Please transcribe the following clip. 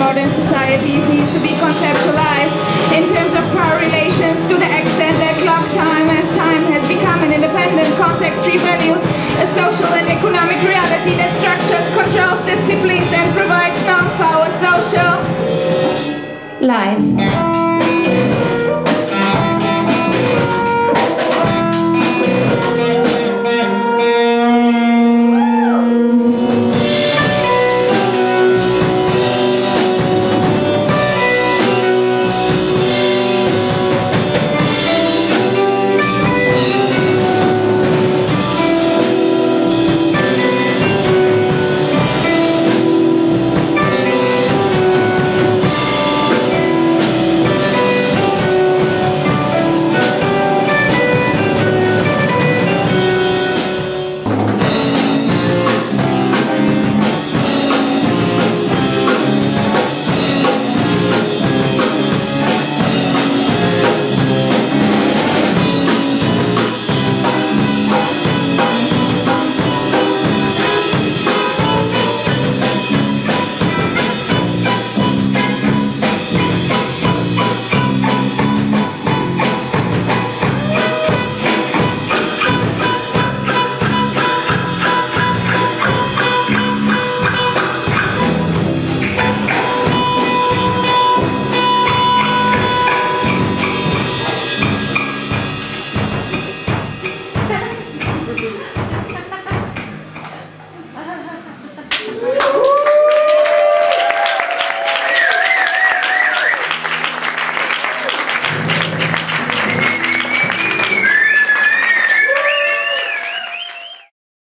modern societies need to be conceptualized in terms of power relations to the extent that clock time as time has become an independent context-free value, a social and economic reality that structures, controls, disciplines and provides norms for our social life.